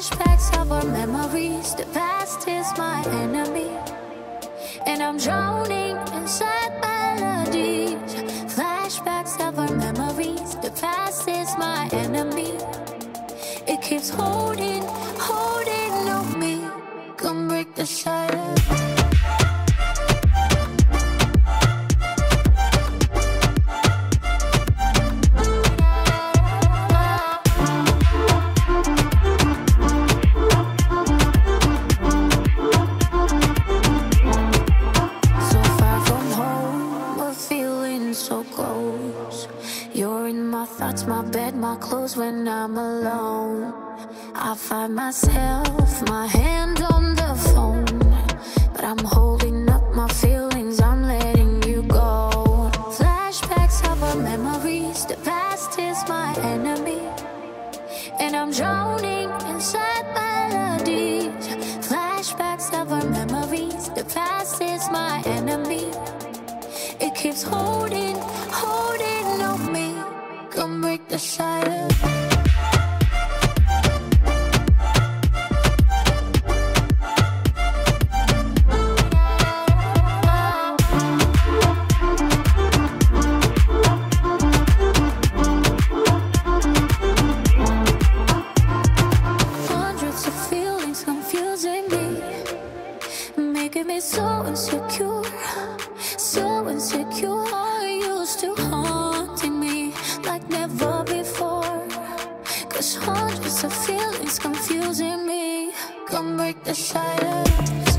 Flashbacks of our memories. The past is my enemy. And I'm drowning in sad melodies. Flashbacks of our memories. The past is my enemy. It keeps holding, holding on me. Come break the silence. You're in my thoughts, my bed, my clothes when I'm alone. I find myself, my hand on the phone. But I'm holding up my feelings, I'm letting you go. Flashbacks of our memories, the past is my enemy. And I'm drowning in sad melodies. Flashbacks of our memories. The past is my enemy. It keeps holding, so insecure, so insecure. Used to haunting me like never. Cause hundreds of feelings confusing me. Come break the silence.